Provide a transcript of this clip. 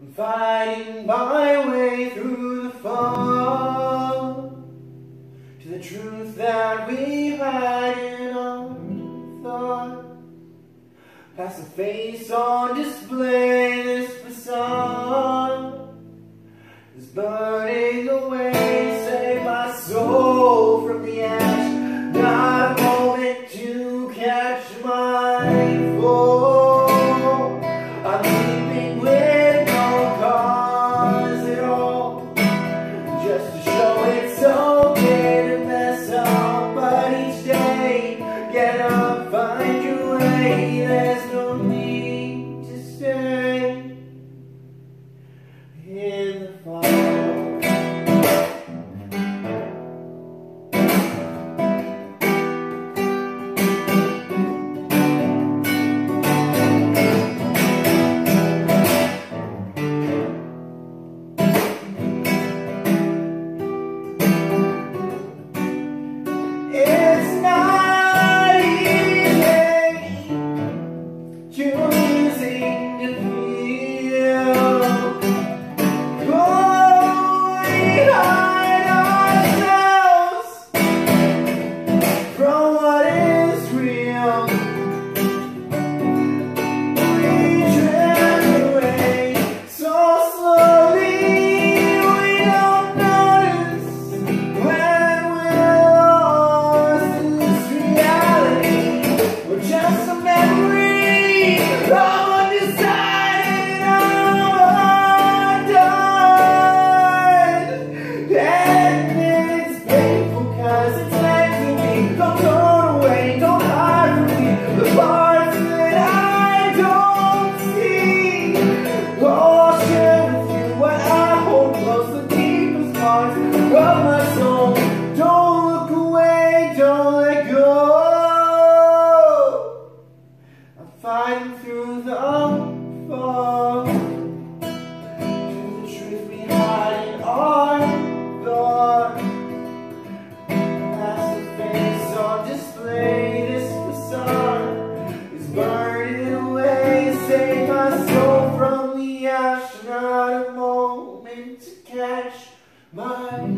I'm fighting my way through the fog. To the truth that we hide in our thought Past the face on display, this facade. Is burning away, save my soul from the ash. Not a moment to catch my get up. burn it away, save my soul from the ash, not a moment to catch my